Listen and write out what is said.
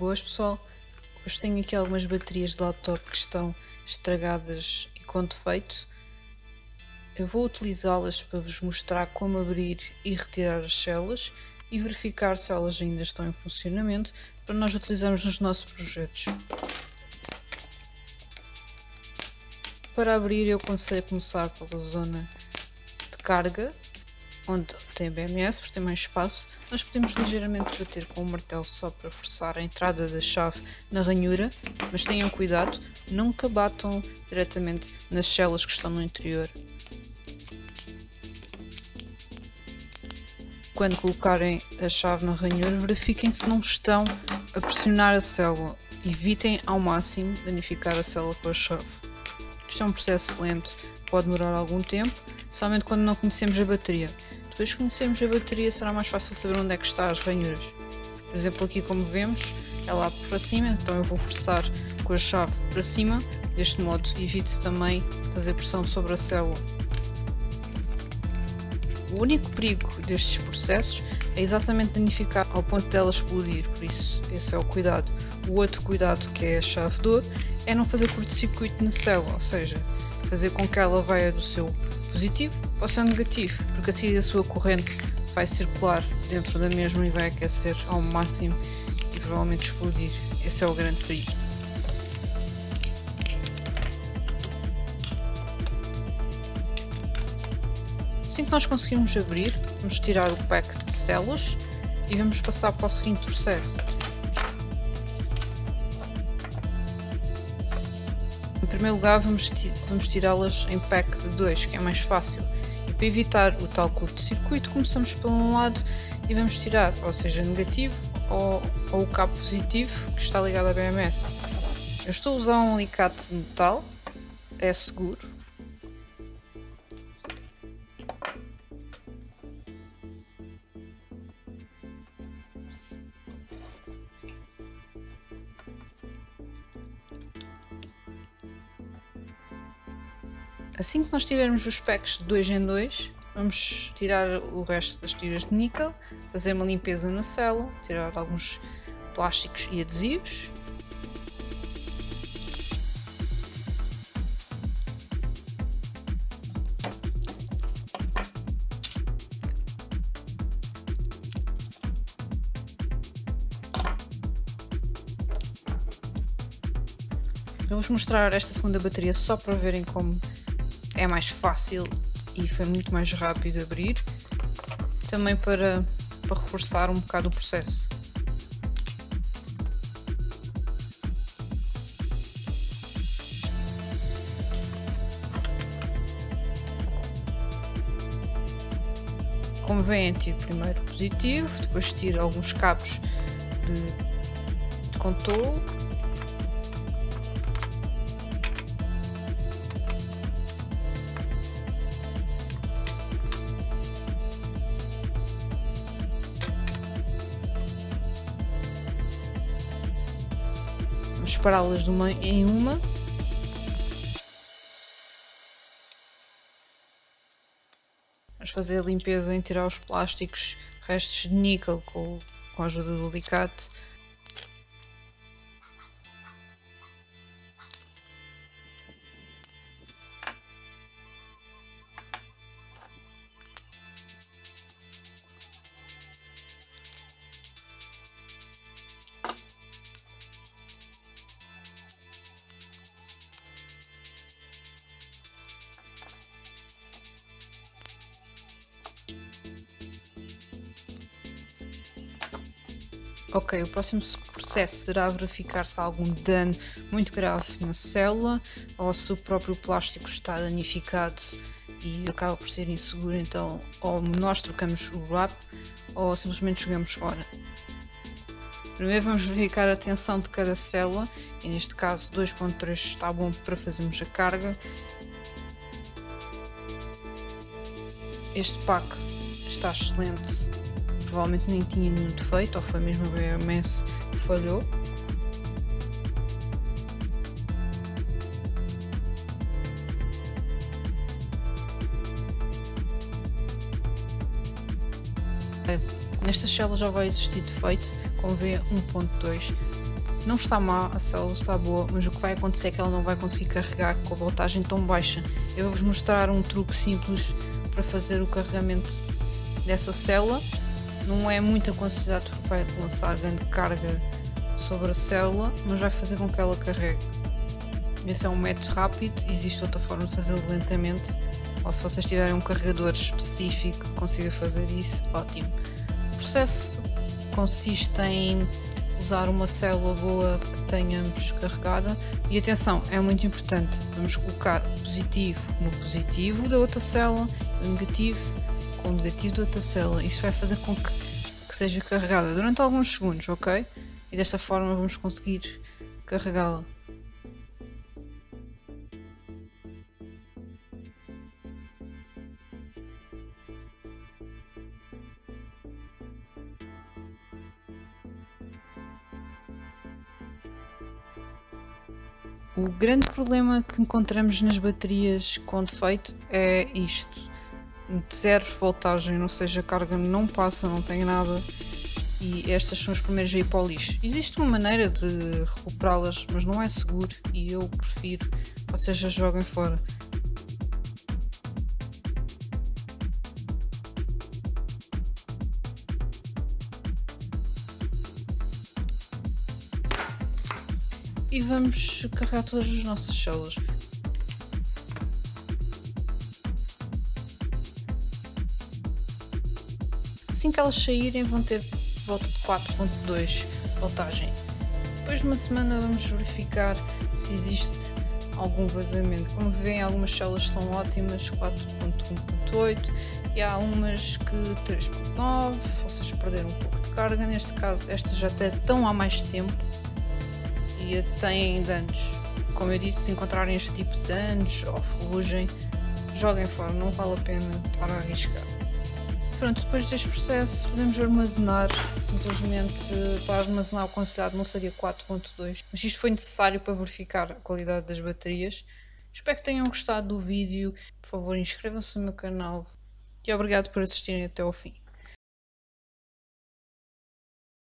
Boas pessoal, hoje tenho aqui algumas baterias de laptop que estão estragadas e com defeito. Eu vou utilizá-las para vos mostrar como abrir e retirar as células e verificar se elas ainda estão em funcionamento para nós utilizarmos nos nossos projetos. Para abrir eu aconselho começar pela zona de carga onde tem BMS, porque tem mais espaço, nós podemos ligeiramente bater com o martelo só para forçar a entrada da chave na ranhura, mas tenham cuidado, nunca batam diretamente nas células que estão no interior. Quando colocarem a chave na ranhura, verifiquem se não estão a pressionar a célula. Evitem ao máximo danificar a célula com a chave. Isto é um processo lento, pode demorar algum tempo, somente quando não conhecemos a bateria. Depois que conhecermos a bateria será mais fácil saber onde é que está as ranhuras. Por exemplo aqui como vemos, ela abre para cima, então eu vou forçar com a chave para cima, deste modo evito também fazer pressão sobre a célula. O único perigo destes processos é exatamente danificar ao ponto dela explodir, por isso esse é o cuidado. O outro cuidado que é a chave de ouro é não fazer curto-circuito na célula, ou seja, fazer com que ela vá do seu positivo para o seu negativo, porque assim a sua corrente vai circular dentro da mesma e vai aquecer ao máximo e provavelmente explodir. Esse é o grande perigo. Assim que nós conseguirmos abrir, vamos tirar o pack de células e vamos passar para o seguinte processo. Em primeiro lugar, vamos tirá-las em pack de 2, que é mais fácil. Para evitar o tal curto-circuito, começamos por um lado e vamos tirar, ou seja, negativo ou, ou o cabo positivo que está ligado à BMS. Eu estou a usar um alicate de metal, é seguro, Assim que nós tivermos os packs de 2 em 2, vamos tirar o resto das tiras de níquel, fazer uma limpeza na célula, tirar alguns plásticos e adesivos. Vou-vos mostrar esta segunda bateria só para verem como é mais fácil e foi muito mais rápido abrir. Também para, para reforçar um bocado o processo. Como veem, tiro primeiro positivo, depois tiro alguns cabos de, de controle separá-las em uma. Vamos fazer a limpeza em tirar os plásticos, restos de níquel com, com a ajuda do alicate. Ok, o próximo processo será verificar se há algum dano muito grave na célula ou se o próprio plástico está danificado e acaba por ser inseguro, então ou nós trocamos o wrap ou simplesmente jogamos fora. Primeiro vamos verificar a tensão de cada célula e neste caso 2.3 está bom para fazermos a carga. Este pack está excelente provavelmente nem tinha nenhum defeito, ou foi mesmo a BMS que falhou. Nestas células já vai existir defeito, como vê 1.2 não está má, a célula está boa, mas o que vai acontecer é que ela não vai conseguir carregar com a voltagem tão baixa. Eu vou-vos mostrar um truque simples para fazer o carregamento dessa célula. Não é muita quantidade porque vai lançar grande carga sobre a célula, mas vai fazer com que ela carregue. Esse é um método rápido, existe outra forma de fazê-lo lentamente, ou se vocês tiverem um carregador específico que consiga fazer isso, ótimo. O processo consiste em usar uma célula boa que tenhamos carregada e atenção, é muito importante, vamos colocar positivo no positivo da outra célula o negativo com o negativo da outra célula. Isso vai fazer com que, que seja carregada durante alguns segundos, ok? E desta forma vamos conseguir carregá-la. O grande problema que encontramos nas baterias com defeito é isto. De zero voltagem, ou seja, a carga não passa, não tem nada. E estas são as primeiras a ir para o lixo. Existe uma maneira de recuperá-las, mas não é seguro e eu prefiro que vocês joguem fora. e vamos carregar todas as nossas células. Assim que elas saírem vão ter volta de 4.2 voltagem. Depois de uma semana vamos verificar se existe algum vazamento. Como veem algumas células estão ótimas, 4.1.8 e há umas que 3.9, vocês perderam um pouco de carga, neste caso estas já até estão há mais tempo dia têm danos. Como eu disse, se encontrarem este tipo de danos ou ferrugem, joguem fora, não vale a pena estar a arriscar. Pronto, depois deste processo podemos armazenar, simplesmente para armazenar o considerado não seria 4.2, mas isto foi necessário para verificar a qualidade das baterias. Espero que tenham gostado do vídeo, por favor inscrevam-se no meu canal e obrigado por assistirem até ao fim.